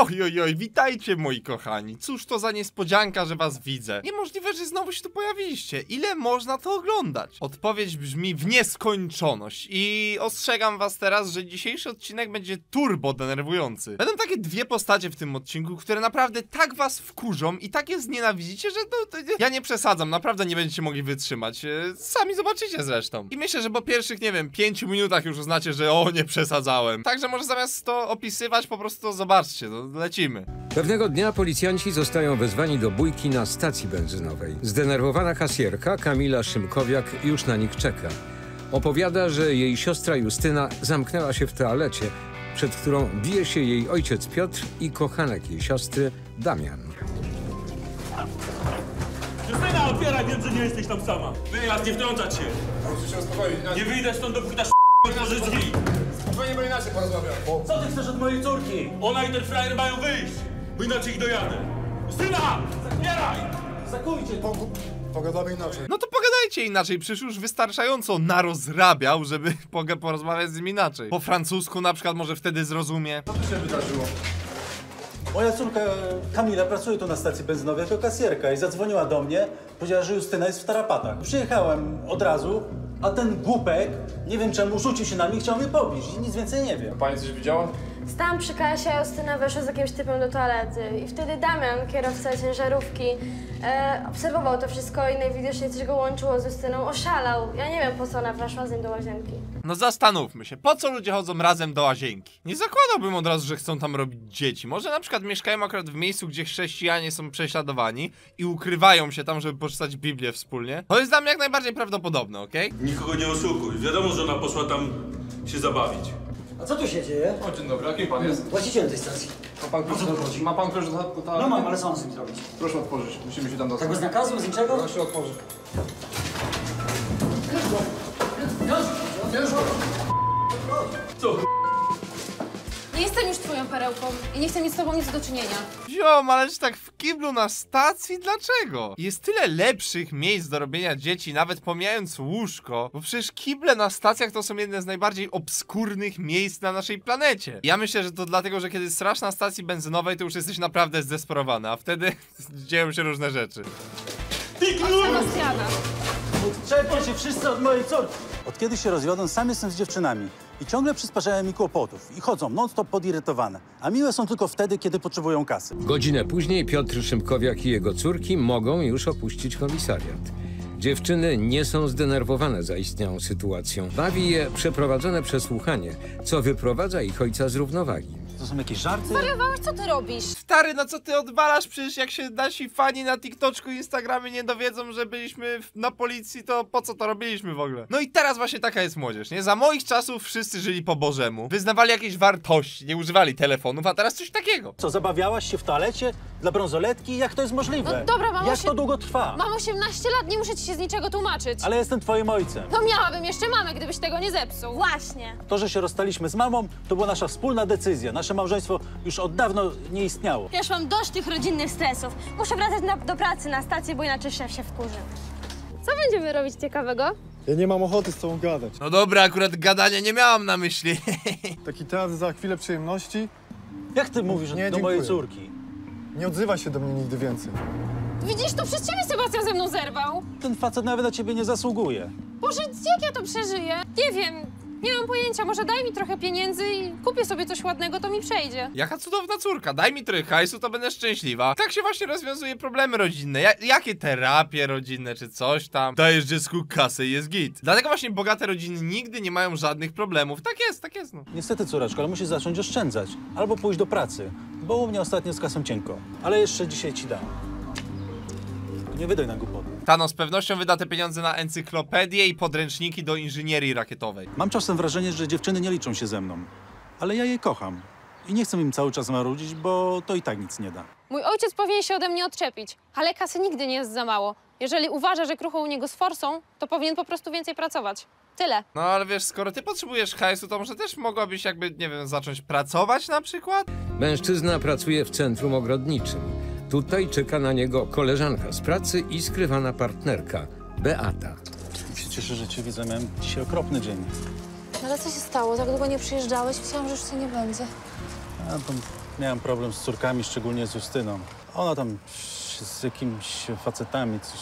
Oj, oj, oj, witajcie moi kochani. Cóż to za niespodzianka, że was widzę. Niemożliwe, że znowu się tu pojawiliście. Ile można to oglądać? Odpowiedź brzmi w nieskończoność. I ostrzegam was teraz, że dzisiejszy odcinek będzie turbo denerwujący. Będą takie dwie postacie w tym odcinku, które naprawdę tak was wkurzą i tak je znienawidzicie, że to, to, ja nie przesadzam. Naprawdę nie będziecie mogli wytrzymać. E, Sami zobaczycie zresztą. I myślę, że po pierwszych, nie wiem, pięciu minutach już uznacie, że o, nie przesadzałem. Także może zamiast to opisywać, po prostu zobaczcie. No, lecimy. Pewnego dnia policjanci zostają wezwani do bójki na stacji benzynowej. Zdenerwowana kasjerka Kamila Szymkowiak już na nich czeka. Opowiada, że jej siostra Justyna zamknęła się w toalecie, przed którą bije się jej ojciec Piotr i kochanek jej siostry Damian. Justyna, otwieraj, wiem, że nie jesteś tam sama. Wyjazd, nie wtrącać się. Proszę się uspokoić. Nie wyjdę stąd, dopóki ta otworzy drzwi. Bo inaczej. Co ty chcesz od mojej córki? Ona i ten frajer mają wyjść, bo inaczej ich dojadę. Justyna, otwieraj! Zakujcie. Pogadamy inaczej. No to pogadajcie inaczej, przecież już wystarczająco narozrabiał, żeby poga- porozmawiać z nim inaczej. Po francusku na przykład może wtedy zrozumie. Co tu się wydarzyło? Moja córka Kamila pracuje tu na stacji benzynowej jako kasjerka i zadzwoniła do mnie, powiedziała, że Justyna jest w tarapatach. Przyjechałem od razu, a ten głupek, nie wiem czemu, rzucił się na mnie i chciał mnie pobić i nic więcej nie wiem. Pani coś widziała? Stałam przy kasie, a Justyna weszła z jakimś typem do toalety i wtedy Damian, kierowca ciężarówki, e, obserwował to wszystko i najwidoczniej coś go łączyło z Justyną, oszalał. Ja nie wiem, po co ona weszła z nim do łazienki. No zastanówmy się, po co ludzie chodzą razem do łazienki? Nie zakładałbym od razu, że chcą tam robić dzieci. Może na przykład mieszkają akurat w miejscu, gdzie chrześcijanie są prześladowani i ukrywają się tam, żeby poczytać Biblię wspólnie. To jest dla mnie jak najbardziej prawdopodobne, okej? Nikogo nie oszukuj. Wiadomo, że ona poszła tam się zabawić. A co tu się dzieje? O, dzień dobry, a kim pan jest? Właścicielem tej stacji. Ma pan klucz, co tu chodzi? ma pan klucz do? No mam, ale co mam z tym zrobić? Proszę otworzyć, musimy się tam dostać. Tak bez nakazu, bez niczego? Proszę otworzyć. Co? Jestem już twoją perełką i nie chcę mieć z tobą nic do czynienia. Ziom, ależ tak w kiblu na stacji? Dlaczego? Jest tyle lepszych miejsc do robienia dzieci, nawet pomijając łóżko, bo przecież kible na stacjach to są jedne z najbardziej obskurnych miejsc na naszej planecie. Ja myślę, że to dlatego, że kiedy strasz na stacji benzynowej, to już jesteś naprawdę zdesperowany, a wtedy dzieją się różne rzeczy. Ty król! Sebastiana. Odczepcie się wszyscy od mojej córki. Od kiedy się rozwiodą, sam jestem z dziewczynami. I ciągle przysparzają mi kłopotów. I chodzą non-stop podirytowane. A miłe są tylko wtedy, kiedy potrzebują kasy. Godzinę później Piotr Szymkowiak i jego córki mogą już opuścić komisariat. Dziewczyny nie są zdenerwowane zaistniałą sytuacją. Bawi je przeprowadzone przesłuchanie, co wyprowadza ich ojca z równowagi. To są jakieś żarty? Zwariowałeś, co ty robisz? Stary, no co ty odwalasz? Przecież jak się nasi fani na TikToczku i Instagramie nie dowiedzą, że byliśmy na policji, to po co to robiliśmy w ogóle? No i teraz właśnie taka jest młodzież, nie? Za moich czasów wszyscy żyli po bożemu, wyznawali jakieś wartości, nie używali telefonów, a teraz coś takiego. Co, zabawiałaś się w toalecie dla brązoletki? Jak to jest możliwe? No dobra, mamo, Jak się- to długo trwa? Mam 18 lat, nie muszę ci się z niczego tłumaczyć. Ale jestem twoim ojcem. No miałabym jeszcze mamę, gdybyś tego nie zepsuł. Właśnie. To, że się rozstaliśmy z mamą, to była nasza wspólna decyzja. Nasze małżeństwo już od dawno nie istniało. Ja już mam dość tych rodzinnych stresów. Muszę wracać na, do pracy na stację, bo inaczej szef się wkurzy. Co będziemy robić ciekawego? Ja nie mam ochoty z tobą gadać. No dobra, akurat gadania nie miałam na myśli. Taki teatr za chwilę przyjemności. Jak ty mówisz Nie, do mojej dziękuję. córki? Nie odzywaj się do mnie nigdy więcej. Widzisz, to przez ciebie Sebastian ze mną zerwał. Ten facet nawet na ciebie nie zasługuje. Boże, jak ja to przeżyję? Nie wiem, nie mam pojęcia, może daj mi trochę pieniędzy i kupię sobie coś ładnego, to mi przejdzie. Jaka cudowna córka, daj mi trochę hajsu, to będę szczęśliwa. Tak się właśnie rozwiązuje problemy rodzinne. Ja, jakie terapie rodzinne, czy coś tam. Dajesz dziecku kasę i jest git. Dlatego właśnie bogate rodziny nigdy nie mają żadnych problemów. Tak jest, tak jest, no. Niestety, córeczko, ale musisz zacząć oszczędzać. Albo pójść do pracy, bo u mnie ostatnio z kasą cienko. Ale jeszcze dzisiaj ci dam. Nie wydaj na głupoty. Tano z pewnością wyda te pieniądze na encyklopedię i podręczniki do inżynierii rakietowej. Mam czasem wrażenie, że dziewczyny nie liczą się ze mną. Ale ja je kocham. I nie chcę im cały czas marudzić, bo to i tak nic nie da. Mój ojciec powinien się ode mnie odczepić, ale kasy nigdy nie jest za mało. Jeżeli uważa, że kruchą u niego z forsą, to powinien po prostu więcej pracować. Tyle. No ale wiesz, skoro ty potrzebujesz hajsu, to może też mogłabyś jakby, nie wiem, zacząć pracować na przykład? Mężczyzna pracuje w centrum ogrodniczym. Tutaj czeka na niego koleżanka z pracy i skrywana partnerka, Beata. się cieszę, że cię widzę. Miałem dzisiaj okropny dzień. Ale co się stało? Tak długo nie przyjeżdżałeś? Myślałam, że już cię nie będzie. A, to Miałem problem z córkami, szczególnie z Justyną. Ona tam z jakimiś facetami, coś,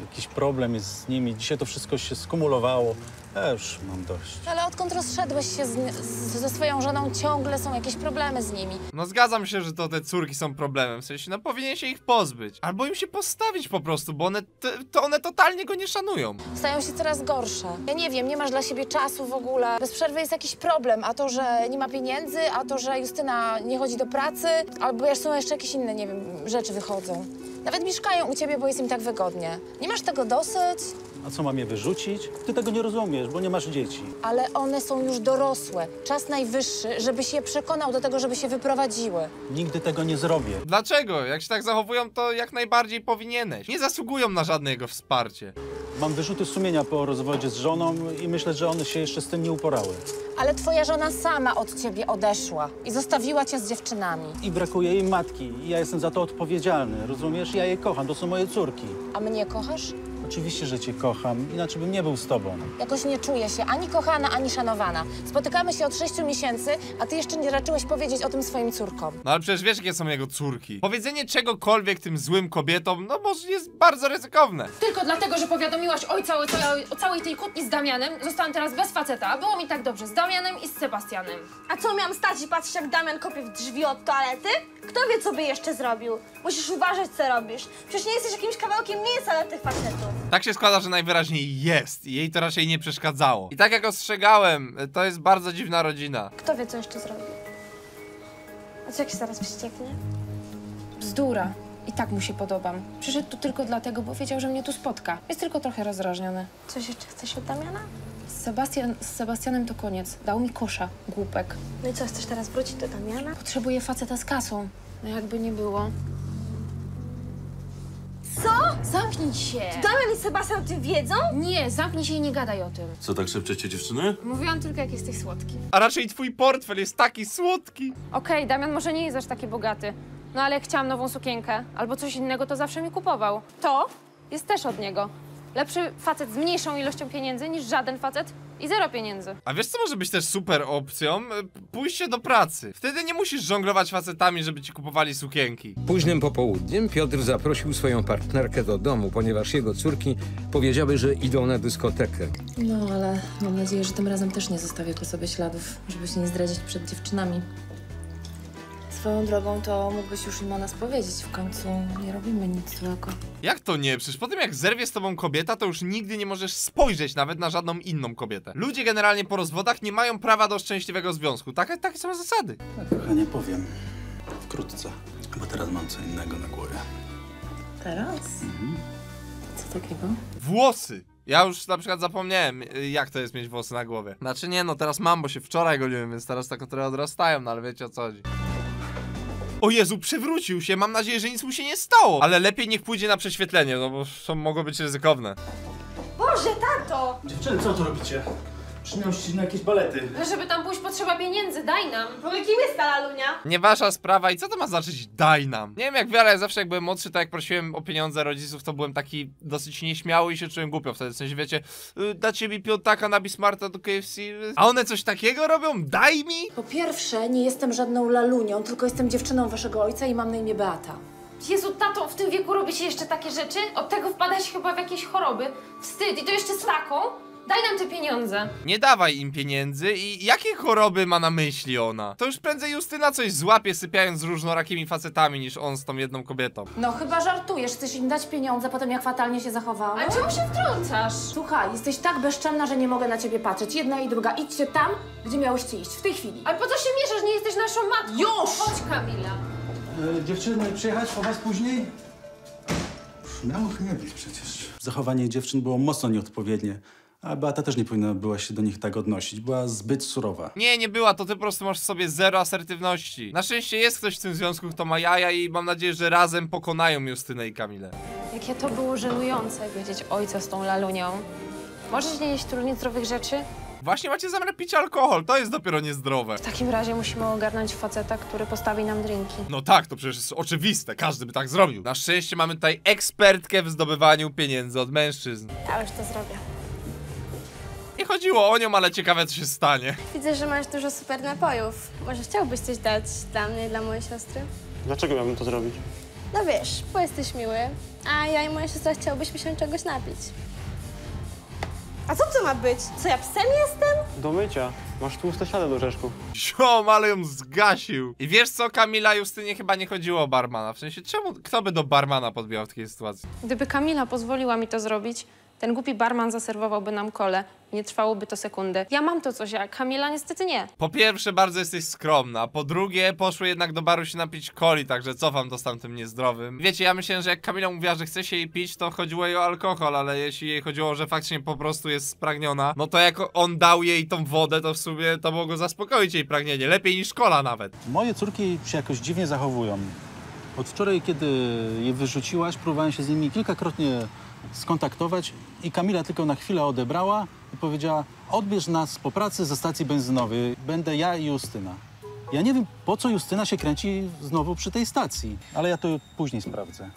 jakiś problem jest z nimi. Dzisiaj to wszystko się skumulowało. Ja już mam dość. Ale odkąd rozszedłeś się z, z, ze swoją żoną, ciągle są jakieś problemy z nimi. No zgadzam się, że to te córki są problemem, w sensie, no powinien się ich pozbyć. Albo im się postawić po prostu, bo one, te, to one totalnie go nie szanują. Stają się coraz gorsze. Ja nie wiem, nie masz dla siebie czasu w ogóle. Bez przerwy jest jakiś problem. A to, że nie ma pieniędzy, a to, że Justyna nie chodzi do pracy, albo jeszcze są jeszcze jakieś inne, nie wiem, rzeczy wychodzą. Nawet mieszkają u ciebie, bo jest im tak wygodnie. Nie masz tego dosyć, A co, mam je wyrzucić? Ty tego nie rozumiesz, bo nie masz dzieci. ale one są już dorosłe. Czas najwyższy, żebyś je przekonał do tego, żeby się wyprowadziły. Nigdy tego nie zrobię. Dlaczego? Jak się tak zachowują, to jak najbardziej powinieneś. Nie zasługują na żadne jego wsparcie. Mam wyrzuty sumienia po rozwodzie z żoną i myślę, że one się jeszcze z tym nie uporały. Ale twoja żona sama od ciebie odeszła i zostawiła cię z dziewczynami. I brakuje jej matki. I ja jestem za to odpowiedzialny, rozumiesz? Ja je kocham, to są moje córki. A mnie kochasz? Oczywiście, że cię kocham, inaczej bym nie był z tobą. Jakoś nie czuję się ani kochana, ani szanowana. Spotykamy się od sześciu miesięcy, a ty jeszcze nie raczyłeś powiedzieć o tym swoim córkom. No ale przecież wiesz, jakie są jego córki. Powiedzenie czegokolwiek tym złym kobietom, no może jest bardzo ryzykowne. Tylko dlatego, że powiadomiłaś ojca o całej, o całej tej kłótni z Damianem, zostałam teraz bez faceta, a było mi tak dobrze z Damianem i z Sebastianem. A co miałam stać i patrzeć, jak Damian kopie w drzwi od toalety? Kto wie, co by jeszcze zrobił? Musisz uważać, co robisz. Przecież nie jesteś jakimś kawałkiem mięsa dla tych facetów. Tak się składa, że najwyraźniej jest i jej to raczej nie przeszkadzało. I tak jak ostrzegałem, to jest bardzo dziwna rodzina. Kto wie, co jeszcze zrobił? A co jak się zaraz wścieknie? Bzdura. I tak mu się podobam. Przyszedł tu tylko dlatego, bo wiedział, że mnie tu spotka. Jest tylko trochę rozdrażniony. Coś jeszcze chcesz od Damiana? Z, Sebastian, z Sebastianem to koniec. Dał mi kosza, głupek. No i co, chcesz teraz wrócić do Damiana? Potrzebuję faceta z kasą. No jakby nie było. Zamknij się! Damian i Sebastian o tym wiedzą? Nie, zamknij się i nie gadaj o tym. Co tak szepczecie dziewczyny? Mówiłam tylko, jak jesteś słodki. A raczej twój portfel jest taki słodki. Okej, Damian może nie jest aż taki bogaty. No ale jak chciałam nową sukienkę albo coś innego, to zawsze mi kupował. To jest też od niego. Lepszy facet z mniejszą ilością pieniędzy niż żaden facet i zero pieniędzy. A wiesz co może być też super opcją? Pójście do pracy. Wtedy nie musisz żonglować facetami, żeby ci kupowali sukienki. Późnym popołudniem Piotr zaprosił swoją partnerkę do domu, ponieważ jego córki powiedziały, że idą na dyskotekę. No, ale mam nadzieję, że tym razem też nie zostawię po sobie śladów, żeby się nie zdradzić przed dziewczynami. Swoją drogą to mógłbyś już im o nas powiedzieć. W końcu nie robimy nic złego. Jak to nie? Przecież po tym jak zerwie z tobą kobieta, to już nigdy nie możesz spojrzeć nawet na żadną inną kobietę. Ludzie generalnie po rozwodach nie mają prawa do szczęśliwego związku. Takie, takie są zasady. Kochanie, powiem. Wkrótce. Bo teraz mam co innego na głowie. Teraz? Co takiego? Włosy. Ja już na przykład zapomniałem, jak to jest mieć włosy na głowie. Znaczy nie, no teraz mam, bo się wczoraj goliłem, więc teraz tak trochę odrastają, no ale wiecie o co chodzi. O Jezu, przewrócił się, mam nadzieję, że nic mu się nie stało. Ale lepiej niech pójdzie na prześwietlenie, no bo to mogło być ryzykowne. Boże, tato! Dziewczyny, co tu robicie? Przynioscie na jakieś balety. Żeby tam pójść potrzeba pieniędzy, daj nam. Powie, kim jest ta lalunia? Nie wasza sprawa i co to ma znaczyć daj nam? Nie wiem jak wy, ale zawsze jak byłem młodszy, to jak prosiłem o pieniądze rodziców, to byłem taki dosyć nieśmiały i się czułem głupio wtedy. W sensie wiecie, y, dacie mi piątaka na Bismarta do KFC, y, a one coś takiego robią? Daj mi? Po pierwsze, nie jestem żadną lalunią, tylko jestem dziewczyną waszego ojca i mam na imię Beata. Jezu, tato, w tym wieku robi się jeszcze takie rzeczy? Od tego wpada się chyba w jakieś choroby. Wstyd i to jeszcze z taką? Daj nam te pieniądze. Nie dawaj im pieniędzy i jakie choroby ma na myśli ona? To już prędzej Justyna coś złapie sypiając z różnorakimi facetami niż on z tą jedną kobietą. No chyba żartujesz, chcesz im dać pieniądze po tym, jak fatalnie się zachowały? A czemu się wtrącasz? Słuchaj, jesteś tak bezczelna, że nie mogę na ciebie patrzeć. Jedna i druga, idźcie tam, gdzie miałyście iść, w tej chwili. Ale po co się mieszasz? Nie jesteś naszą matką. Już! Chodź, Kamila. E, dziewczyny, przyjechać po was później? Miało nie być przecież. Zachowanie dziewczyn było mocno nieodpowiednie. A Beata też nie powinna była się do nich tak odnosić. Była zbyt surowa. Nie, nie była, to ty po prostu masz w sobie zero asertywności. Na szczęście jest ktoś w tym związku, kto ma jaja i mam nadzieję, że razem pokonają Justynę i Kamilę. Jakie to było żenujące wiedzieć ojca z tą lalunią. Możesz nie jeść tylu niezdrowych rzeczy? Właśnie macie zamiar pić alkohol, to jest dopiero niezdrowe. W takim razie musimy ogarnąć faceta, który postawi nam drinki. No tak, to przecież jest oczywiste, każdy by tak zrobił. Na szczęście mamy tutaj ekspertkę w zdobywaniu pieniędzy od mężczyzn. Ja już to zrobię. Nie chodziło o nią, ale ciekawe co się stanie. Widzę, że masz dużo super napojów. Może chciałbyś coś dać dla mnie i dla mojej siostry? Dlaczego miałbym to zrobić? No wiesz, bo jesteś miły, a ja i moja siostra chciałbyśmy się czegoś napić. A co to ma być? Co ja psem jestem? Do mycia. Masz tłuste ślady do orzeszków. Ziom, ale ją zgasił. I wiesz co, Kamila Justynie chyba nie chodziło o barmana. W sensie, czemu, kto by do barmana podbijał w takiej sytuacji? Gdyby Kamila pozwoliła mi to zrobić, ten głupi barman zaserwowałby nam kole. Nie trwałoby to sekundę. Ja mam to coś, a Kamila niestety nie. Po pierwsze, bardzo jesteś skromna. Po drugie, poszły jednak do baru się napić coli, także cofam to z tamtym niezdrowym. Wiecie, ja myślałem, że jak Kamila mówiła, że chce się jej pić, to chodziło jej o alkohol, ale jeśli jej chodziło, że faktycznie po prostu jest spragniona, no to jak on dał jej tą wodę, to w sumie to mogło zaspokoić jej pragnienie. Lepiej niż kola nawet. Moje córki się jakoś dziwnie zachowują. Od wczoraj, kiedy je wyrzuciłaś, próbowałem się z nimi kilkakrotnie skontaktować i Kamila tylko na chwilę odebrała i powiedziała odbierz nas po pracy ze stacji benzynowej. Będę ja i Justyna. Ja nie wiem, po co Justyna się kręci znowu przy tej stacji, ale ja to później sprawdzę.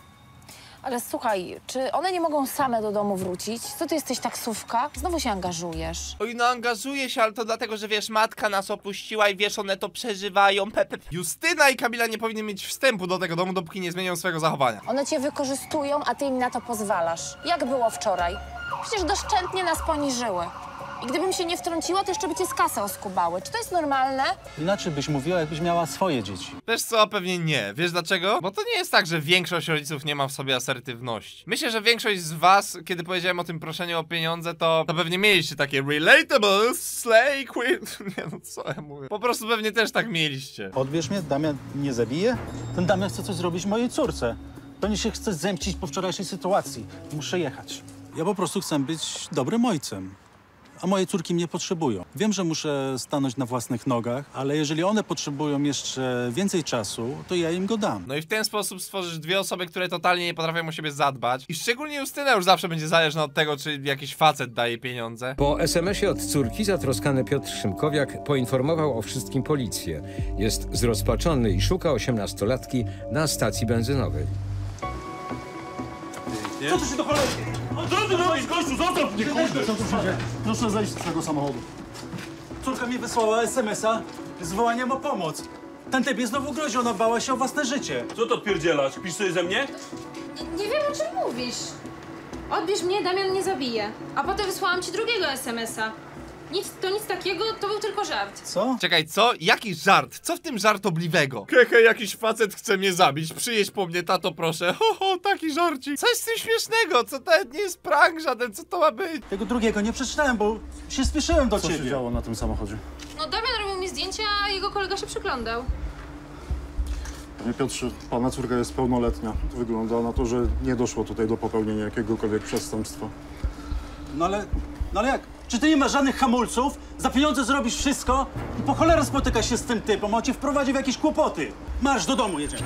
Ale słuchaj, czy one nie mogą same do domu wrócić? Co ty jesteś taksówka? Znowu się angażujesz. Oj, no angażuję się, ale to dlatego, że wiesz, matka nas opuściła i wiesz, one to przeżywają. Pepe. Justyna i Kamila nie powinny mieć wstępu do tego domu, dopóki nie zmienią swojego zachowania. One cię wykorzystują, a ty im na to pozwalasz. Jak było wczoraj? Przecież doszczętnie nas poniżyły. I gdybym się nie wtrąciła, to jeszcze by cię z kasy oskubały. Czy to jest normalne? Inaczej byś mówiła, jakbyś miała swoje dzieci. Wiesz co, pewnie nie. Wiesz dlaczego? Bo to nie jest tak, że większość rodziców nie ma w sobie asertywności. Myślę, że większość z was, kiedy powiedziałem o tym proszeniu o pieniądze, to, to pewnie mieliście takie relatable, slay queen. Nie no, co ja mówię. Po prostu pewnie też tak mieliście. Odbierz mnie, Damian nie zabije? Ten Damian chce coś zrobić mojej córce. Pewnie się chce zemścić po wczorajszej sytuacji. Muszę jechać. Ja po prostu chcę być dobrym ojcem. A moje córki mnie potrzebują. Wiem, że muszę stanąć na własnych nogach, ale jeżeli one potrzebują jeszcze więcej czasu, to ja im go dam. No i w ten sposób stworzysz dwie osoby, które totalnie nie potrafią o siebie zadbać. I szczególnie Justyna już zawsze będzie zależna od tego, czy jakiś facet daje pieniądze. Po SMS-ie od córki zatroskany Piotr Szymkowiak poinformował o wszystkim policję. Jest zrozpaczony i szuka osiemnastolatki na stacji benzynowej. Co tu się do cholery? Co ty robisz, gościu? Zostaw mnie, kurde! Proszę zejść z tego samochodu. Córka mi wysłała SMS-a z wołaniem o pomoc. Ten typ jest znowu grozi, ona bała się o własne życie. Co to odpierdzielasz? Pisz coś ze mnie? Nie wiem, o czym mówisz. Odbierz mnie, Damian nie zabije. A potem wysłałam ci drugiego SMS-a. Nic, to nic takiego, to był tylko żart. Co? Czekaj, co? Jaki żart? Co w tym żartobliwego? Hehe, jakiś facet chce mnie zabić. Przyjedź po mnie, tato, proszę. Ho, ho, taki żarcik. Co jest z tym śmiesznego? Co to nie jest prank żaden? Co to ma być? Tego drugiego nie przeczytałem, bo się spieszyłem do Co się ciebie. działo na tym samochodzie? No Damian robił mi zdjęcia, a jego kolega się przyglądał. Panie Piotrze, pana córka jest pełnoletnia. Wygląda na to, że nie doszło tutaj do popełnienia jakiegokolwiek przestępstwa. No ale, no ale jak? Czy ty nie masz żadnych hamulców? Za pieniądze zrobisz wszystko i po cholerę spotykasz się z tym typem, on cię wprowadzi w jakieś kłopoty. Marsz do domu, jedziemy.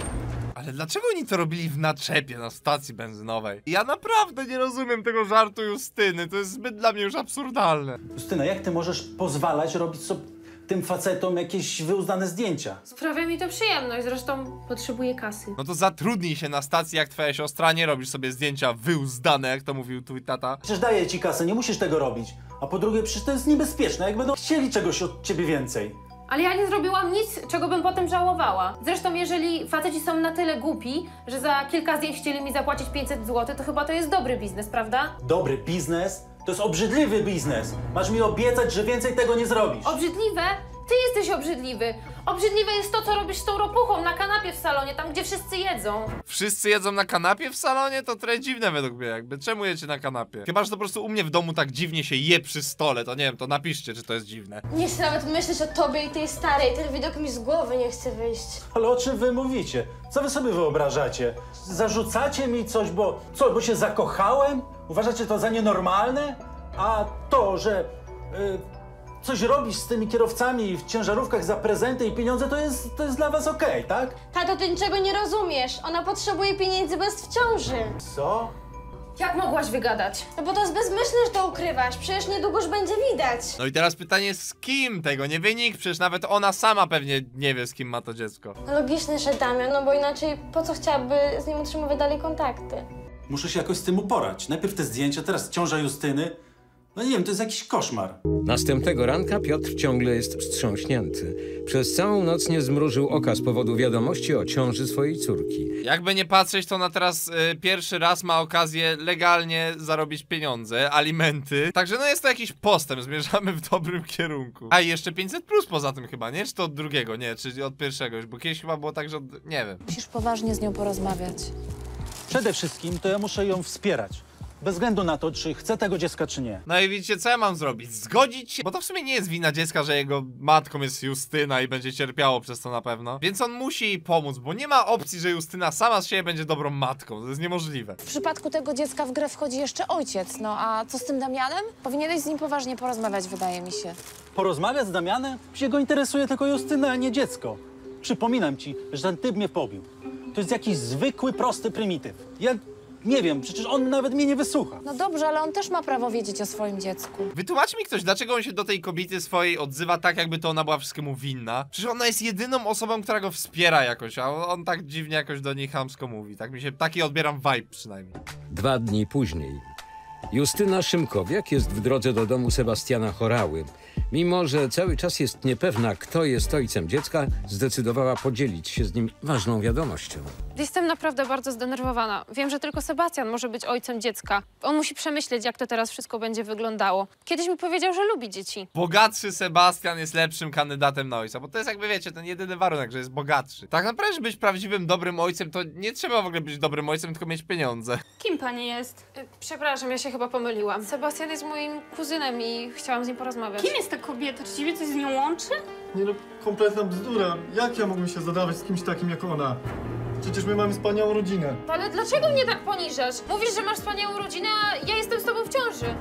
Ale dlaczego oni to robili w naczepie na stacji benzynowej? Ja naprawdę nie rozumiem tego żartu Justyny. To jest zbyt dla mnie już absurdalne. Justyna, jak ty możesz pozwalać robić sobie tym facetom jakieś wyuzdane zdjęcia? Sprawia mi to przyjemność, zresztą potrzebuję kasy. No to zatrudnij się na stacji jak twoja siostra, nie robisz sobie zdjęcia wyuzdane, jak to mówił twój tata. Przecież daję ci kasę, nie musisz tego robić. A po drugie, przecież to jest niebezpieczne, jak będą chcieli czegoś od ciebie więcej. Ale ja nie zrobiłam nic, czego bym potem żałowała. Zresztą jeżeli faceci są na tyle głupi, że za kilka zdjęć chcieli mi zapłacić 500 zł, to chyba to jest dobry biznes, prawda? Dobry biznes to jest obrzydliwy biznes. Masz mi obiecać, że więcej tego nie zrobisz. Obrzydliwe? Ty jesteś obrzydliwy. Obrzydliwe jest to, co robisz z tą ropuchą na kanapie w salonie, tam gdzie wszyscy jedzą. Wszyscy jedzą na kanapie w salonie? To trochę dziwne według mnie jakby. Czemu jecie na kanapie? Chyba, że to po prostu u mnie w domu tak dziwnie się je przy stole, to nie wiem, to napiszcie, czy to jest dziwne. Nie chcę nawet myśleć o tobie i tej starej. Ten widok mi z głowy nie chce wyjść. Ale o czym wy mówicie? Co wy sobie wyobrażacie? Zarzucacie mi coś, bo co, bo się zakochałem? Uważacie to za nienormalne? A to, że y, coś robisz z tymi kierowcami w ciężarówkach za prezenty i pieniądze, to jest, to jest dla was okej, tak? Tato, ty niczego nie rozumiesz. Ona potrzebuje pieniędzy, bo jest w ciąży. Co? Jak mogłaś wygadać? No bo to jest bezmyślne, że to ukrywasz. Przecież niedługo już będzie widać. No i teraz pytanie, z kim tego nie wynik? Przecież nawet ona sama pewnie nie wie, z kim ma to dziecko. No Logiczne, że Damian, no bo inaczej po co chciałaby z nim utrzymywać dalej kontakty? Muszę się jakoś z tym uporać. Najpierw te zdjęcia, teraz ciąża Justyny. No nie wiem, to jest jakiś koszmar. Następnego ranka Piotr ciągle jest wstrząśnięty. Przez całą noc nie zmrużył oka z powodu wiadomości o ciąży swojej córki. Jakby nie patrzeć, to na teraz y, pierwszy raz ma okazję legalnie zarobić pieniądze, alimenty. Także no jest to jakiś postęp, zmierzamy w dobrym kierunku. A i jeszcze 500 plus poza tym chyba, nie? Czy to od drugiego? Nie, czy od pierwszego już, bo kiedyś chyba było tak, że od... nie wiem. Musisz poważnie z nią porozmawiać. Przede wszystkim to ja muszę ją wspierać. Bez względu na to, czy chcę tego dziecka, czy nie. No i widzicie, co ja mam zrobić? Zgodzić się? Bo to w sumie nie jest wina dziecka, że jego matką jest Justyna i będzie cierpiało przez to na pewno. Więc on musi jej pomóc, bo nie ma opcji, że Justyna sama z siebie będzie dobrą matką. To jest niemożliwe. W przypadku tego dziecka w grę wchodzi jeszcze ojciec. No a co z tym Damianem? Powinieneś z nim poważnie porozmawiać, wydaje mi się. Porozmawiać z Damianem? Się go interesuje tylko Justyna, a nie dziecko. Przypominam ci, że ten typ mnie pobił. To jest jakiś zwykły, prosty prymityw. Ja nie wiem, przecież on nawet mnie nie wysłucha. No dobrze, ale on też ma prawo wiedzieć o swoim dziecku. Wytłumacz mi ktoś, dlaczego on się do tej kobiety swojej odzywa tak, jakby to ona była wszystkiemu winna. Przecież ona jest jedyną osobą, która go wspiera jakoś, a on, tak dziwnie jakoś do niej chamsko mówi. Tak mi się, taki odbieram vibe przynajmniej. Dwa dni później. Justyna Szymkowiak jest w drodze do domu Sebastiana Chorały. Mimo, że cały czas jest niepewna, kto jest ojcem dziecka, zdecydowała podzielić się z nim ważną wiadomością. Jestem naprawdę bardzo zdenerwowana. Wiem, że tylko Sebastian może być ojcem dziecka. On musi przemyśleć, jak to teraz wszystko będzie wyglądało. Kiedyś mi powiedział, że lubi dzieci. Bogatszy Sebastian jest lepszym kandydatem na ojca, bo to jest jakby wiecie, ten jedyny warunek, że jest bogatszy. Tak naprawdę, żeby być prawdziwym dobrym ojcem, to nie trzeba w ogóle być dobrym ojcem, tylko mieć pieniądze. Kim pani jest? Przepraszam, ja się chyba pomyliłam. Sebastian jest moim kuzynem i chciałam z nim porozmawiać. Kim jest ta kobieta? Czy ciebie coś z nią łączy? Nie no, kompletna bzdura. Jak ja mógłbym się zadawać z kimś takim jak ona? Przecież my mamy wspaniałą rodzinę. Ale dlaczego mnie tak poniżasz? Mówisz, że masz wspaniałą rodzinę, a ja jestem z tobą w ciąży.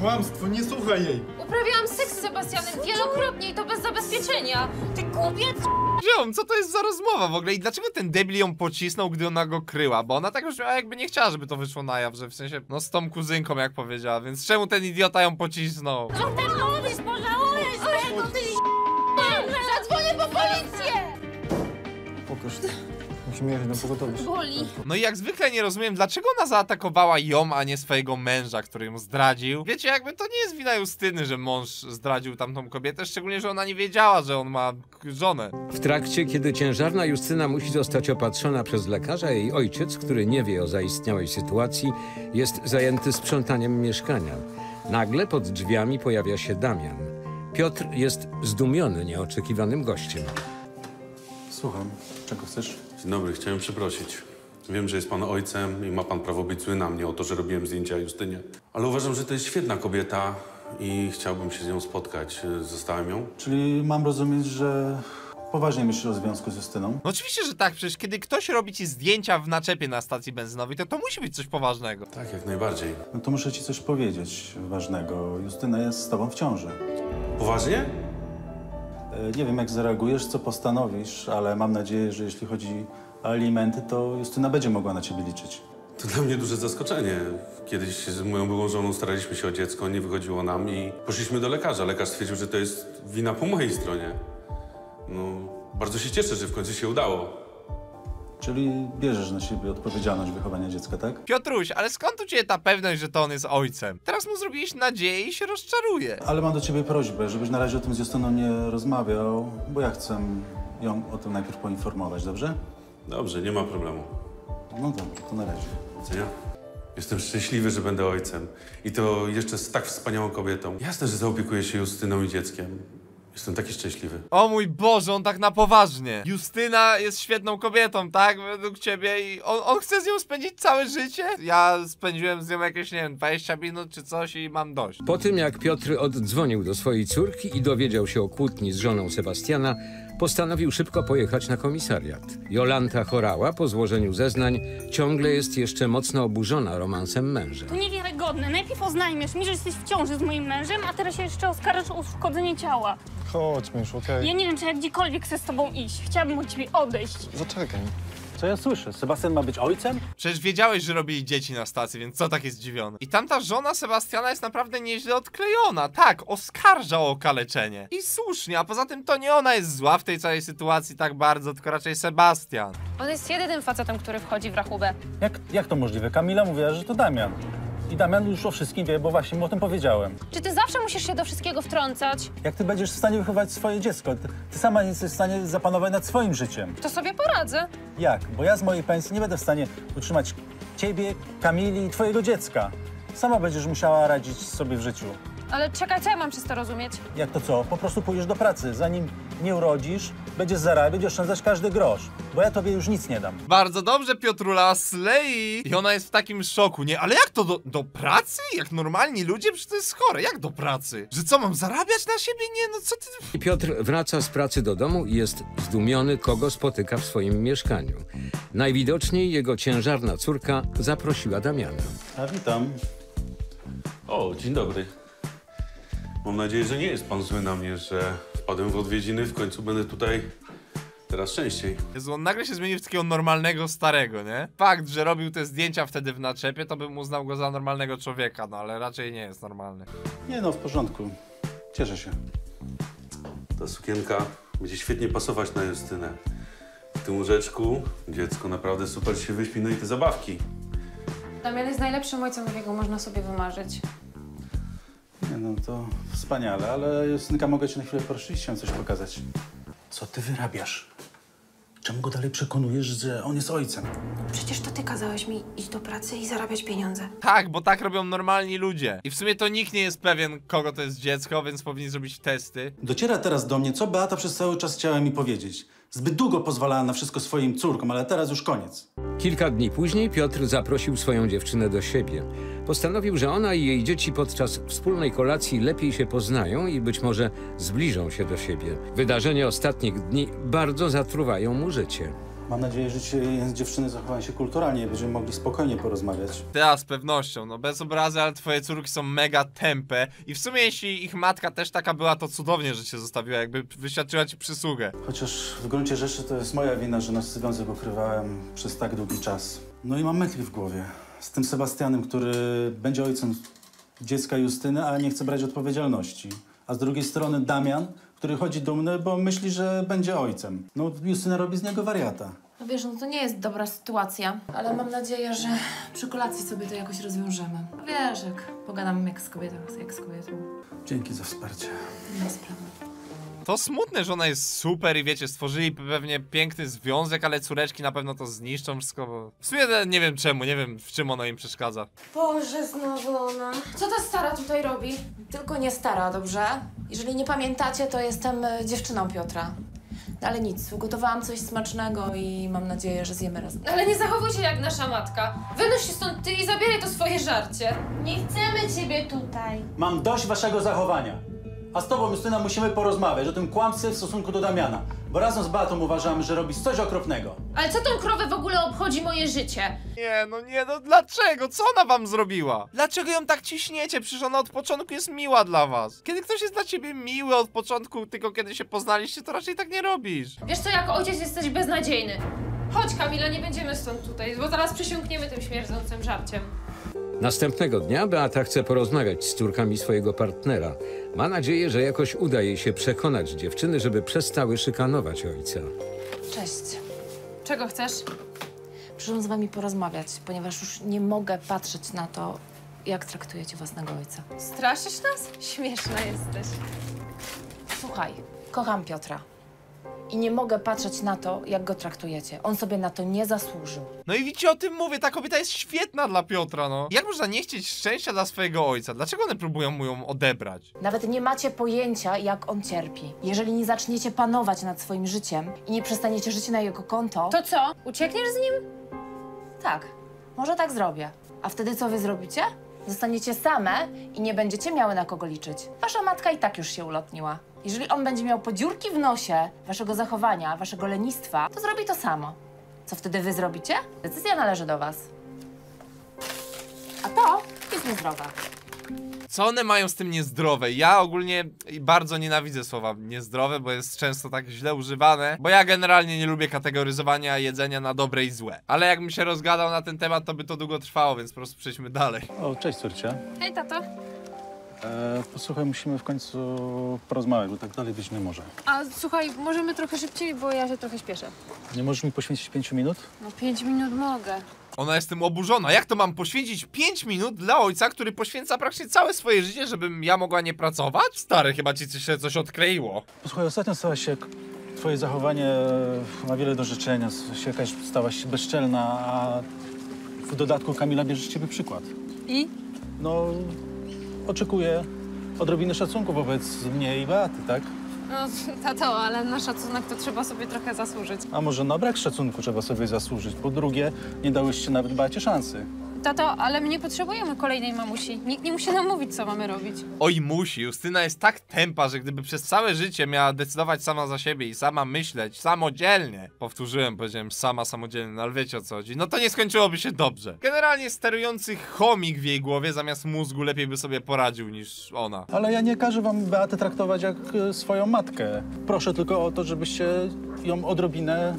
Kłamstwo, nie słuchaj jej. Uprawiałam seks z Sebastianem wielokrotnie i to bez zabezpieczenia. Ty kubiec! Ziom, co to jest za rozmowa w ogóle i dlaczego ten debil ją pocisnął, gdy ona go kryła? Bo ona tak już miała, jakby nie chciała, żeby to wyszło na jaw, że w sensie, no z tą kuzynką, jak powiedziała, więc czemu ten idiota ją pocisnął? Co ty mówisz? Pożałujesz tego, ty Zadzwonię po policję! Pokaż. Musimy jechać na pogotowie. Boli. No i jak zwykle nie rozumiem, dlaczego ona zaatakowała ją, a nie swojego męża, który ją zdradził. Wiecie, jakby to nie jest wina Justyny, że mąż zdradził tamtą kobietę, szczególnie, że ona nie wiedziała, że on ma żonę. W trakcie, kiedy ciężarna Justyna musi zostać opatrzona przez lekarza, jej ojciec, który nie wie o zaistniałej sytuacji, jest zajęty sprzątaniem mieszkania. Nagle pod drzwiami pojawia się Damian. Piotr jest zdumiony nieoczekiwanym gościem. Słucham, czego chcesz? Dzień dobry, chciałem przeprosić. Wiem, że jest pan ojcem i ma pan prawo być zły na mnie o to, że robiłem zdjęcia Justynie. Ale uważam, że to jest świetna kobieta i chciałbym się z nią spotkać. Zostałem ją? Czyli mam rozumieć, że poważnie myślisz o związku z Justyną? No oczywiście, że tak, przecież kiedy ktoś robi ci zdjęcia w naczepie na stacji benzynowej, to to musi być coś poważnego. Tak, jak najbardziej. No to muszę ci coś powiedzieć ważnego. Justyna jest z tobą w ciąży. Poważnie? Nie wiem, jak zareagujesz, co postanowisz, ale mam nadzieję, że jeśli chodzi o alimenty, to Justyna będzie mogła na ciebie liczyć. To dla mnie duże zaskoczenie. Kiedyś z moją byłą żoną staraliśmy się o dziecko, nie wychodziło nam i poszliśmy do lekarza. Lekarz stwierdził, że to jest wina po mojej stronie. No, bardzo się cieszę, że w końcu się udało. Czyli bierzesz na siebie odpowiedzialność wychowania dziecka, tak? Piotruś, ale skąd u ciebie ta pewność, że to on jest ojcem? Teraz mu zrobiłeś nadzieję i się rozczaruje. Ale mam do ciebie prośbę, żebyś na razie o tym z Justyną nie rozmawiał, bo ja chcę ją o tym najpierw poinformować, dobrze? Dobrze, nie ma problemu. No dobrze, to na razie. Widzenia. Jestem szczęśliwy, że będę ojcem. I to jeszcze z tak wspaniałą kobietą. Jasne, że zaopiekuję się Justyną i dzieckiem. Jestem taki szczęśliwy. O mój Boże, on tak na poważnie. Justyna jest świetną kobietą, tak? Według ciebie i on, on chce z nią spędzić całe życie? Ja spędziłem z nią jakieś, nie wiem, 20 minut czy coś i mam dość. Po tym, jak Piotr oddzwonił do swojej córki i dowiedział się o kłótni z żoną Sebastiana, postanowił szybko pojechać na komisariat. Jolanta Chorała po złożeniu zeznań ciągle jest jeszcze mocno oburzona romansem męża. To niewiarygodne. Najpierw oznajmiesz mi, że jesteś w ciąży z moim mężem, a teraz się jeszcze oskarżasz o uszkodzenie ciała. Chodźmy już, okej? Ja nie wiem, czy ja gdziekolwiek chcę z tobą iść. Chciałabym od ciebie odejść. Zaczekaj. Co ja słyszę? Sebastian ma być ojcem? Przecież wiedziałeś, że robili dzieci na stacji, więc co tak jest zdziwiony? I tamta żona Sebastiana jest naprawdę nieźle odklejona. Tak, oskarża o okaleczenie. I słusznie, a poza tym to nie ona jest zła w tej całej sytuacji tak bardzo, tylko raczej Sebastian. On jest jedynym facetem, który wchodzi w rachubę. Jak, jak to możliwe? Kamila mówiła, że to Damian. I Damian już o wszystkim wie, bo właśnie mu o tym powiedziałem. Czy ty zawsze musisz się do wszystkiego wtrącać? Jak ty będziesz w stanie wychować swoje dziecko? Ty, ty sama nie jesteś w stanie zapanować nad swoim życiem. To sobie poradzę. Jak? Bo ja z mojej pensji nie będę w stanie utrzymać ciebie, Kamili i twojego dziecka. Sama będziesz musiała radzić sobie w życiu. Ale czekaj, co ja mam przez to rozumieć? Jak to co? Po prostu pójdziesz do pracy. Zanim nie urodzisz, będziesz zarabiać i oszczędzać każdy grosz. Bo ja tobie już nic nie dam. Bardzo dobrze, Piotrula, slei! I ona jest w takim szoku, nie? Ale jak to do, do pracy? Jak normalni ludzie? Przecież to jest chore. Jak do pracy? Że co, mam zarabiać na siebie? Nie, no co ty... Piotr wraca z pracy do domu i jest zdumiony, kogo spotyka w swoim mieszkaniu. Najwidoczniej jego ciężarna córka zaprosiła Damiana. A witam. O, dzień dobry. Mam nadzieję, że nie jest pan zły na mnie, że wpadłem w odwiedziny. W końcu będę tutaj teraz częściej. Jezu, on nagle się zmienił w takiego normalnego starego, nie? Fakt, że robił te zdjęcia wtedy w naczepie, to bym uznał go za normalnego człowieka, no ale raczej nie jest normalny. Nie no, w porządku. Cieszę się. Ta sukienka będzie świetnie pasować na Justynę. W tym łóżeczku dziecko naprawdę super się wyśpi, no i te zabawki. Damian jest najlepszym ojcem, jakiego można sobie wymarzyć. No, to wspaniale, ale Justynka, mogę cię na chwilę prosić? Chciałem coś pokazać. Co ty wyrabiasz? Czemu go dalej przekonujesz, że on jest ojcem? Przecież to ty kazałeś mi iść do pracy i zarabiać pieniądze. Tak, bo tak robią normalni ludzie. I w sumie to nikt nie jest pewien, kogo to jest dziecko, więc powinni zrobić testy. Dociera teraz do mnie, co Beata przez cały czas chciała mi powiedzieć. Zbyt długo pozwalała na wszystko swoim córkom, ale teraz już koniec. Kilka dni później Piotr zaprosił swoją dziewczynę do siebie. Postanowił, że ona i jej dzieci podczas wspólnej kolacji lepiej się poznają i być może zbliżą się do siebie. Wydarzenia ostatnich dni bardzo zatruwają mu życie. Mam nadzieję, że ci dziewczyny zachowają się kulturalnie będziemy mogli spokojnie porozmawiać. Ja z pewnością, no bez obrazy, ale twoje córki są mega tępe. I w sumie jeśli ich matka też taka była, to cudownie, że cię zostawiła, jakby wyświadczyła ci przysługę. Chociaż w gruncie rzeczy to jest moja wina, że nasz związek ukrywałem przez tak długi czas. No i mam myśli w głowie. Z tym Sebastianem, który będzie ojcem dziecka Justyny, a nie chce brać odpowiedzialności. A z drugiej strony Damian, który chodzi dumny, bo myśli, że będzie ojcem. No Justyna robi z niego wariata. No wiesz, no to nie jest dobra sytuacja, ale mam nadzieję, że przy kolacji sobie to jakoś rozwiążemy. Wiesz, jak pogadam jak z kobietą, jak z kobietą. Dzięki za wsparcie. Nie ma sprawy. To smutne, że ona jest super i wiecie, stworzyli pewnie piękny związek, ale córeczki na pewno to zniszczą wszystko, bo... W sumie nie wiem czemu, nie wiem w czym ona im przeszkadza. Boże, znowu ona. Co ta stara tutaj robi? Tylko nie stara, dobrze? Jeżeli nie pamiętacie, to jestem e, dziewczyną Piotra. No Ale nic, ugotowałam coś smacznego i mam nadzieję, że zjemy razem. Ale nie zachowuj się jak nasza matka. Wynoś się stąd ty i zabieraj to swoje żarcie. Nie chcemy ciebie tutaj. Mam dość waszego zachowania. A z tobą, Justyna, musimy porozmawiać o tym kłamstwie w stosunku do Damiana. Bo razem z Beatą uważamy, że robisz coś okropnego. Ale co tą krowę w ogóle obchodzi moje życie? Nie, no nie, no dlaczego? Co ona wam zrobiła? Dlaczego ją tak ciśniecie? Przecież ona od początku jest miła dla was. Kiedy ktoś jest dla ciebie miły od początku, tylko kiedy się poznaliście, to raczej tak nie robisz. Wiesz co, jako ojciec jesteś beznadziejny. Chodź Kamila, nie będziemy stąd tutaj, bo zaraz przysiągniemy tym śmierdzącym żarciem. Następnego dnia Beata chce porozmawiać z córkami swojego partnera. Ma nadzieję, że jakoś uda jej się przekonać dziewczyny, żeby przestały szykanować ojca. Cześć. Czego chcesz? Przyszłam z wami porozmawiać, ponieważ już nie mogę patrzeć na to, jak traktujecie własnego ojca. Straszysz nas? Śmieszna jesteś. Słuchaj, kocham Piotra. I nie mogę patrzeć na to, jak go traktujecie. On sobie na to nie zasłużył. No i widzicie, o tym mówię, ta kobieta jest świetna dla Piotra, no. Jak można nie chcieć szczęścia dla swojego ojca? Dlaczego one próbują mu ją odebrać? Nawet nie macie pojęcia, jak on cierpi. Jeżeli nie zaczniecie panować nad swoim życiem i nie przestaniecie żyć na jego konto, To co? Uciekniesz z nim? tak, może tak zrobię. A wtedy co wy zrobicie? Zostaniecie same i nie będziecie miały na kogo liczyć. Wasza matka i tak już się ulotniła. Jeżeli on będzie miał podziurki w nosie waszego zachowania, waszego lenistwa, to zrobi to samo. Co wtedy wy zrobicie? Decyzja należy do was. A to jest niezdrowe. Co one mają z tym niezdrowe? Ja ogólnie bardzo nienawidzę słowa niezdrowe, bo jest często tak źle używane, bo ja generalnie nie lubię kategoryzowania jedzenia na dobre i złe. Ale jakbym się rozgadał na ten temat, to by to długo trwało, więc po prostu przejdźmy dalej. O, cześć córcia. Hej, tato. E, posłuchaj, musimy w końcu porozmawiać, bo tak dalej być nie może. A słuchaj, możemy trochę szybciej, bo ja się trochę śpieszę. Nie możesz mi poświęcić pięciu minut? No pięć minut mogę. Ona jest tym oburzona. Jak to mam poświęcić 5 minut dla ojca, który poświęca praktycznie całe swoje życie, żebym ja mogła nie pracować? Stary, chyba ci się coś odkleiło. Posłuchaj, ostatnio stałaś się... Twoje zachowanie ma wiele do życzenia. Się jakaś stałaś się bezczelna, a w dodatku Kamila bierze z ciebie przykład. I? No, oczekuję odrobiny szacunku wobec mnie i Beaty, tak? No, tato, ale na szacunek to trzeba sobie trochę zasłużyć. A może na brak szacunku trzeba sobie zasłużyć? Po drugie, nie dałyście nawet Beacie szansy. Tato, ale my nie potrzebujemy kolejnej mamusi. Nikt nie musi nam mówić, co mamy robić. Oj, musi. Justyna jest tak tempa, że gdyby przez całe życie miała decydować sama za siebie i sama myśleć samodzielnie. Powtórzyłem, powiedziałem sama samodzielnie, no ale wiecie o co chodzi. No to nie skończyłoby się dobrze. Generalnie sterujący chomik w jej głowie zamiast mózgu lepiej by sobie poradził niż ona. Ale ja nie każę wam Beatę traktować jak e, swoją matkę. Proszę tylko o to, żebyście ją odrobinę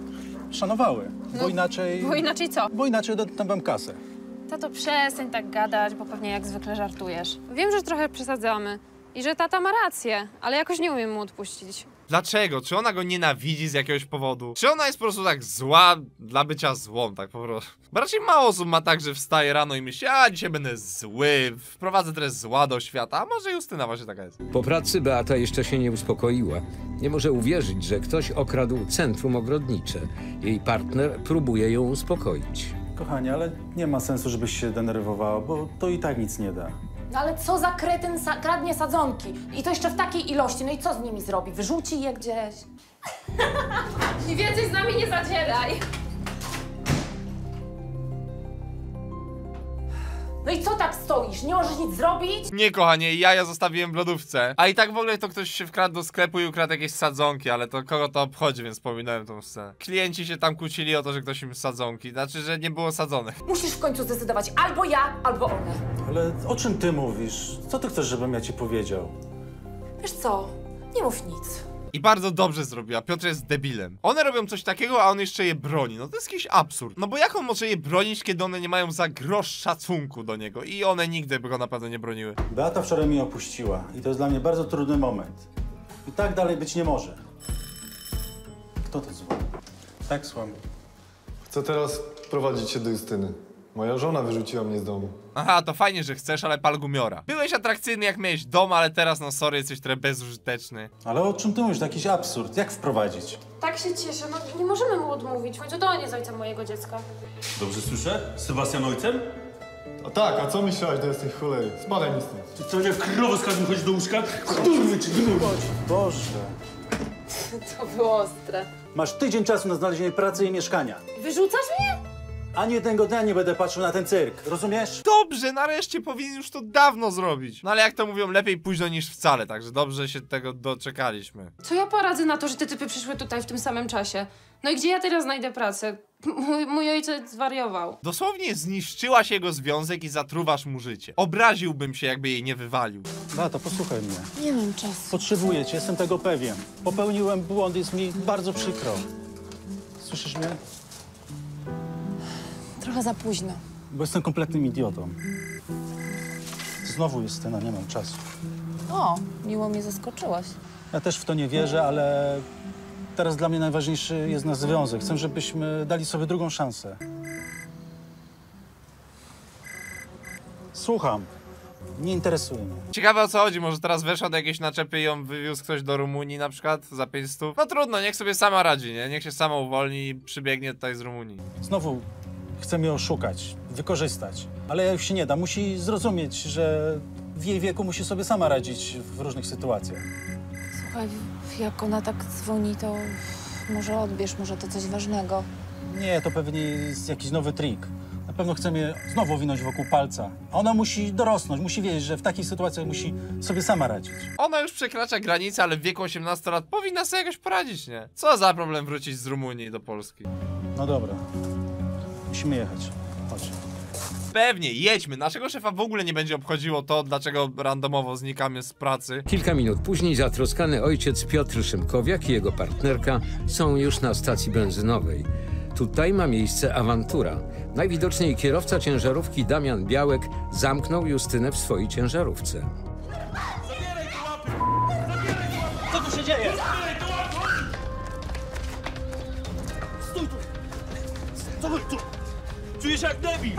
szanowały. Bo No, inaczej... Bo inaczej co? Bo inaczej dam wam kasę. Tato, przestań tak gadać, bo pewnie jak zwykle żartujesz. Wiem, że trochę przesadzamy i że tata ma rację, ale jakoś nie umiem mu odpuścić. Dlaczego? Czy ona go nienawidzi z jakiegoś powodu? Czy ona jest po prostu tak zła dla bycia złą, tak po prostu? Bo raczej mało osób ma tak, że wstaje rano i myśli, a dzisiaj będę zły, wprowadzę teraz zła do świata, a może Justyna właśnie taka jest. Po pracy Beata jeszcze się nie uspokoiła. Nie może uwierzyć, że ktoś okradł centrum ogrodnicze. Jej partner próbuje ją uspokoić. Kochanie, ale nie ma sensu, żebyś się denerwowała, bo to i tak nic nie da. No ale co za kretyn sa kradnie sadzonki? I to jeszcze w takiej ilości. No i co z nimi zrobi? Wyrzuci je gdzieś? I więcej z nami nie zadzieraj! No i co tak stoisz? Nie możesz nic zrobić? Nie, kochanie, jaja zostawiłem w lodówce. A i tak w ogóle to ktoś się wkradł do sklepu i ukradł jakieś sadzonki, ale to kogo to obchodzi, więc pominąłem tą scenę. Klienci się tam kłócili o to, że ktoś im sadzonki, znaczy, że nie było sadzonych. Musisz w końcu zdecydować albo ja, albo one. Ale o czym ty mówisz? Co ty chcesz, żebym ja ci powiedział? Wiesz co? Nie mów nic. I bardzo dobrze zrobiła, Piotr jest debilem. One robią coś takiego, a on jeszcze je broni. No to jest jakiś absurd. No bo jak on może je bronić, kiedy one nie mają za grosz szacunku do niego? I one nigdy by go na pewno nie broniły. Beata wczoraj mnie opuściła i to jest dla mnie bardzo trudny moment. I tak dalej być nie może. Kto to zło? Tak, słucham. Chcę teraz prowadzić się do Justyny. Moja żona wyrzuciła mnie z domu. Aha, to fajnie, że chcesz, ale pal gumiora. Byłeś atrakcyjny jak miałeś dom, ale teraz no sorry, jesteś trochę bezużyteczny. Ale o czym ty mówisz? To jakiś absurd. Jak wprowadzić? Tak się cieszę, no nie możemy mu odmówić. Końcu to on jest ojcem mojego dziecka. Dobrze słyszę? Sebastian ojcem? A tak, a co myślałeś do tej cholery? Spadaj mi stąd. Ty co, jak krowo z każdym chodzi do łóżka? Kurwy, czy Boże. To było ostre. Masz tydzień czasu na znalezienie pracy i mieszkania. Wyrzucasz mnie? Ani jednego dnia nie będę patrzył na ten cyrk. Rozumiesz? Dobrze, nareszcie powinien już to dawno zrobić. No ale jak to mówią, lepiej późno niż wcale, także dobrze się tego doczekaliśmy. Co ja poradzę na to, że te typy przyszły tutaj w tym samym czasie? No i gdzie ja teraz znajdę pracę? Mój, mój ojciec zwariował. Dosłownie zniszczyłaś jego związek i zatruwasz mu życie. Obraziłbym się, jakby jej nie wywalił. Beata, posłuchaj mnie. Nie mam czasu. Potrzebuję cię, jestem tego pewien. Popełniłem błąd, jest mi bardzo przykro. Słyszysz mnie? Trochę za późno. Bo jestem kompletnym idiotą. Znowu Justyna, nie mam czasu. O, miło mnie zaskoczyłaś. Ja też w to nie wierzę, ale teraz dla mnie najważniejszy jest nasz związek. Chcę, żebyśmy dali sobie drugą szansę. Słucham. Nie interesuje mnie. Ciekawe o co chodzi, może teraz weszła do jakiejś naczepy i ją wywiózł ktoś do Rumunii na przykład za 500? No trudno, niech sobie sama radzi, nie? Niech się sama uwolni i przybiegnie tutaj z Rumunii. Znowu chce mnie oszukać, wykorzystać. Ale ja już się nie da. Musi zrozumieć, że w jej wieku musi sobie sama radzić w różnych sytuacjach. Słuchaj, jak ona tak dzwoni, to może odbierz, może to coś ważnego. Nie, to pewnie jest jakiś nowy trik. Na pewno chce mnie znowu owinąć wokół palca. A ona musi dorosnąć, musi wiedzieć, że w takich sytuacjach musi sobie sama radzić. Ona już przekracza granicę, ale w wieku 18 lat powinna sobie jakoś poradzić, nie? Co za problem wrócić z Rumunii do Polski? No dobra. Musimy jechać. Chodź. Pewnie, jedźmy. Naszego szefa w ogóle nie będzie obchodziło to, dlaczego randomowo znikamy z pracy. Kilka minut później zatroskany ojciec Piotr Szymkowiak i jego partnerka są już na stacji benzynowej. Tutaj ma miejsce awantura. Najwidoczniej kierowca ciężarówki Damian Białek zamknął Justynę w swojej ciężarówce. Co tu się dzieje? Stój tu! Co wy tu? Czuję się jak debil.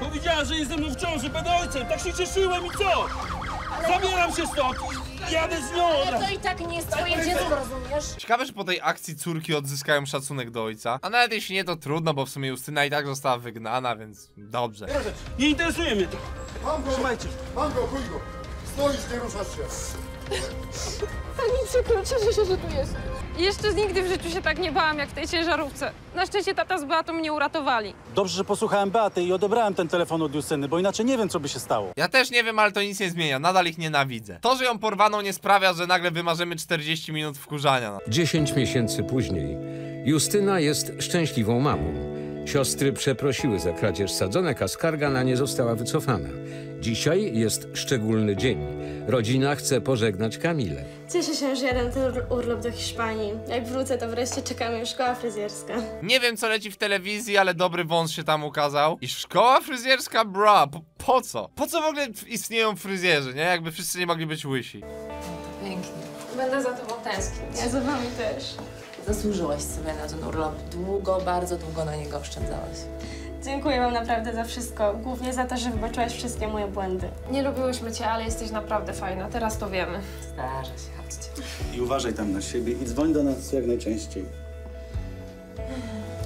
Powiedziała, że jest ze mną w ciąży, będę ojcem. Tak się cieszyłem i co? Zabieram się stąd. Jadę z nią. Ale to i tak nie jest twoje dziecko, rozumiesz? Ciekawe, czy po tej akcji córki odzyskają szacunek do ojca. A nawet jeśli nie, to trudno, bo w sumie Justyna i tak została wygnana, więc dobrze. Nie interesuje mnie to. Mam go! Trzymajcie! Mam go, chuj go! Stoisz, nie ruszasz się! Pani przykro, cieszę się, że tu jest. Jeszcze nigdy w życiu się tak nie bałam, jak w tej ciężarówce. Na szczęście tata z Beatą mnie uratowali. Dobrze, że posłuchałem Beaty i odebrałem ten telefon od Justyny, bo inaczej nie wiem, co by się stało. Ja też nie wiem, ale to nic nie zmienia. Nadal ich nienawidzę. To, że ją porwano nie sprawia, że nagle wymarzymy 40 minut wkurzania. 10 miesięcy później Justyna jest szczęśliwą mamą. Siostry przeprosiły za kradzież sadzonek, a skarga na nie została wycofana. Dzisiaj jest szczególny dzień. Rodzina chce pożegnać Kamilę. Cieszę się, że jadę na ten ur- urlop do Hiszpanii. Jak wrócę, to wreszcie czeka mnie szkoła fryzjerska. Nie wiem, co leci w telewizji, ale dobry wąs się tam ukazał. I szkoła fryzjerska, bra, po, po co? Po co w ogóle istnieją fryzjerzy, nie? Jakby wszyscy nie mogli być łysi. Pięknie. Będę za tobą tęsknić. Ja za wami też. Zasłużyłaś sobie na ten urlop. Długo, bardzo długo na niego oszczędzałaś. Dziękuję wam naprawdę za wszystko. Głównie za to, że wybaczyłaś wszystkie moje błędy. Nie lubiłyśmy cię, ale jesteś naprawdę fajna. Teraz to wiemy. Zdarza się, chodźcie. I uważaj tam na siebie i dzwoń do nas jak najczęściej.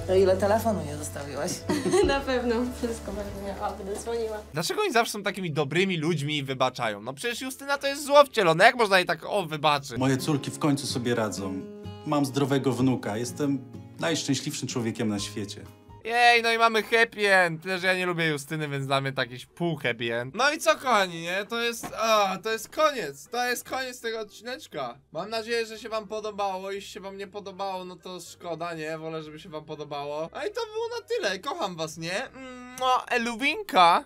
To ile telefonu nie zostawiłaś? na pewno. Wszystko będę miała, będę dzwoniła. Dlaczego oni zawsze są takimi dobrymi ludźmi i wybaczają? No przecież Justyna to jest zło wcielone. Jak można jej tak, o, wybaczy? Moje córki w końcu sobie radzą. Mam zdrowego wnuka. Jestem najszczęśliwszym człowiekiem na świecie. Jej, no i mamy happy end. Tyle, że ja nie lubię Justyny, więc dla mnie jakiś pół happy end. No i co, kochani, nie? To jest, a, to jest koniec. To jest koniec tego odcineczka. Mam nadzieję, że się wam podobało. Jeśli się wam nie podobało, no to szkoda, nie? Wolę, żeby się wam podobało. A i to było na tyle. Kocham was, nie? Mua, Eluwinka.